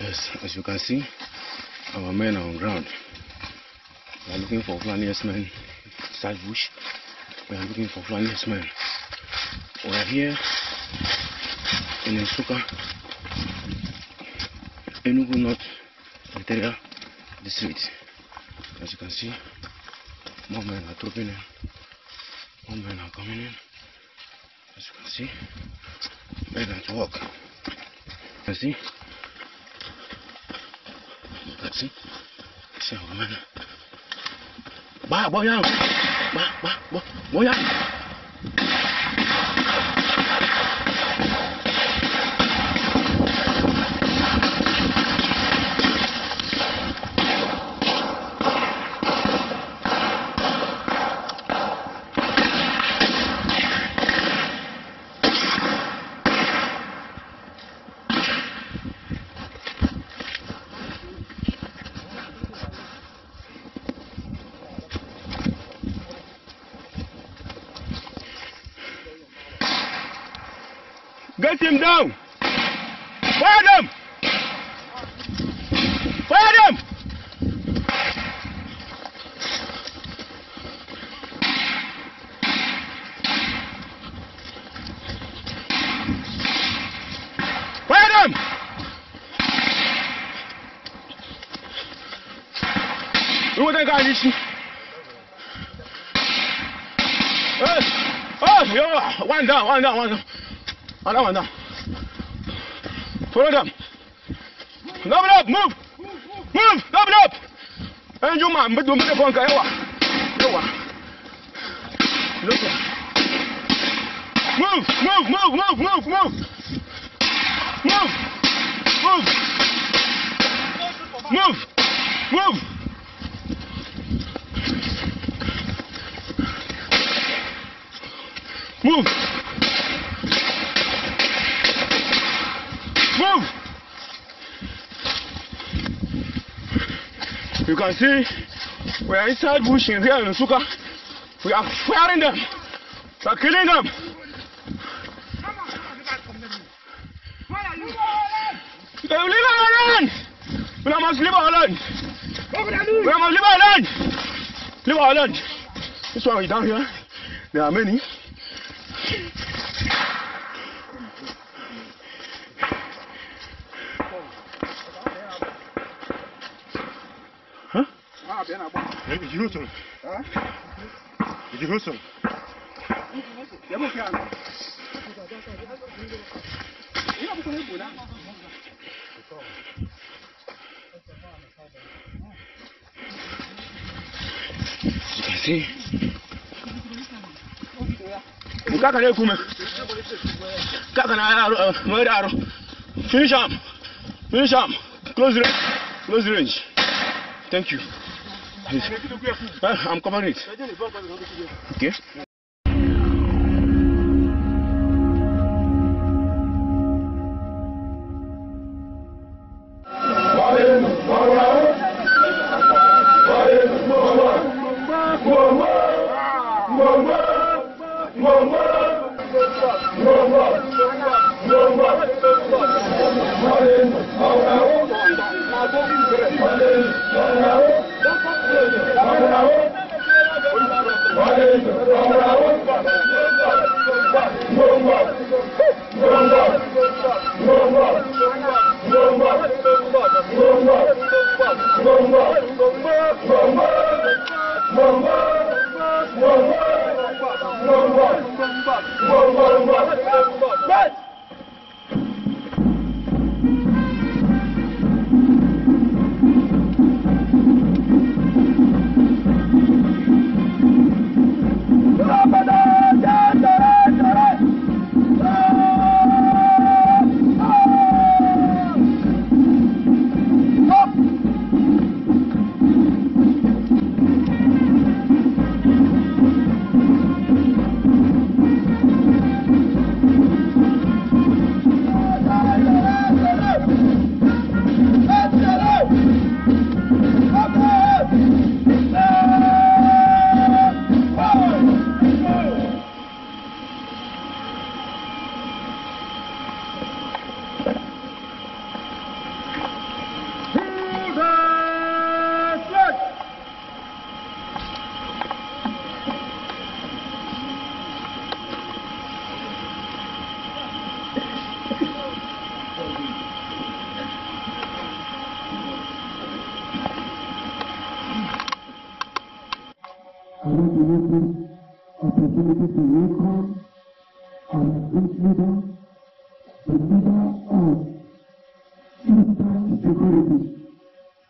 yes as you can see our men are on ground we are looking for Flanius men side bush we are looking for Flanius men we are here in Nsuka Enugu North Interior District as you can see more men are trooping in more men are coming in as you can see men are to walk you can see taxi. Ese hombre. vai vai a. vai vai vai Get him down! Fire him! Fire him! Fire him! You a n t t get me some? 哎，哦哟，one down, one down, one down. Ah, now, now. Follow them. Double up, move. Move, double up. And you, man, but don't make a phone call. Yawa. Look here. Move, move, move, move, move, move. Move. Move. Move. Move. Move. move. You can see we are inside bush in here in Suka. We are firing them. We are killing them. They will leave us alone. We must leave our land. We must leave our land. Leave our land. This one is down here. There are many. abi yana bom. Ne gidiyor musun? Ha? Gidiyor musun? Ya bu kan. Ya bu kan bu lan. Kasi. Muka kana kuma. Kaka na yaro, mai yaro. Finish him. Finish him. Close range. Close range. Thank you. Please. I'm covering it. Okay.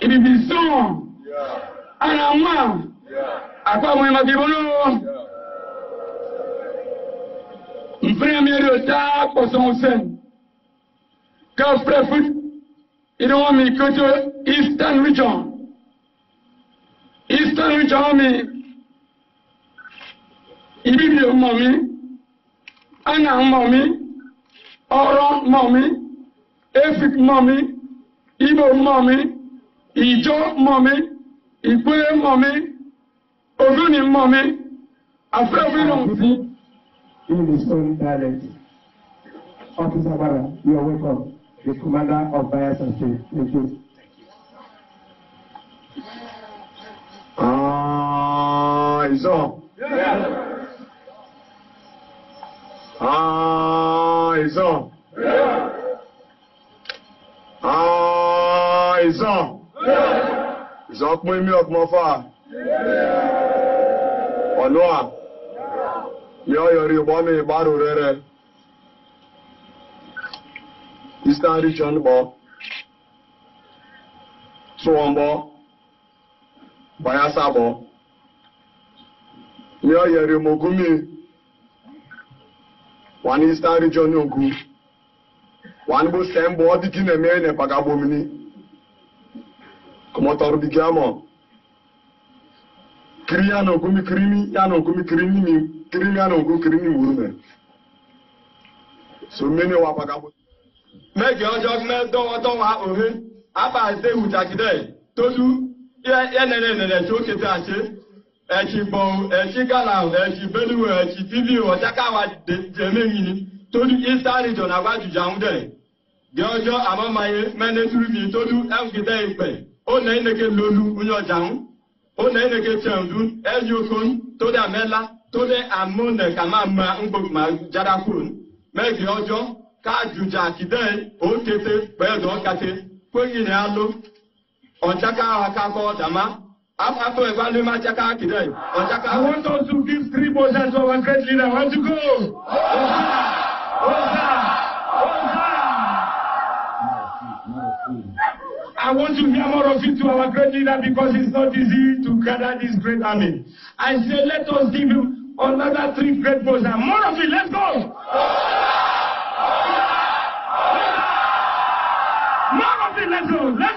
ìbìbìsùn ara wọn àpá àwọn ẹmọ bíbọn lọ́wọ́ mfiri mmienu ta kpɔsɔnsɛn ka furafu ina wɔn mi koto eastern region eastern region mi ibi bi mɔ mi ana mɔ mi ɔrɔ mɔ mi efik mɔ mi ibo mɔ mi ìjọ mọ̀ mi ìpínlẹ̀ mọ̀ mi ògúnni mọ̀ mi àfẹ́wínú sí. English own dialect. Officer welcome. The commander of Bias and State. Thank you. Ah, it's on. Ah, it's on. ọpin mi ọgbọ̀n fa ọ̀nà yọ yọrí ìbọn mi ìbárò rẹ̀rẹ̀ eastern region bọ̀ tún bọ̀ bayasa bọ̀ yọ yọrí mogun mi wà ní eastern region ní ogun wà ní bó sẹ́ ń bọ̀ ọ́ dìkì nẹ̀mí ẹ̀ pàgàbọ̀ mi ni. Como toro digamos. Kiri ya na ogumi kiri ya na ogumi kirimi ni kirimi ya na ogumi kirimi wurume. So mene wa pakamu. Mẹ́jọ ọjọ́ mẹ́dọ́wọ́ dọ́wọ́ òhe, abàzé ìwùjàgídẹ́ tójú yẹ́nẹ̀rẹ̀ nẹ̀rẹ̀ tó kété àṣẹ. Eastern region mi tójú ẹ̀ǹkìtẹ́ na ineke lolu onye ọjanwu na ineke tiandu ejiokon tode amela tode amone kama ma mgbog ma jadakwuru megi ọjọ ka juja kide okete kpedo ọkate kweghị na alụ ọjaka akakọ ọdama After a value match, I want us I want to hear more of it to our great leader because it's not easy to gather this great army. I say, let us give him another three great votes and more of it. Let's go. More of it. Let's go. Let's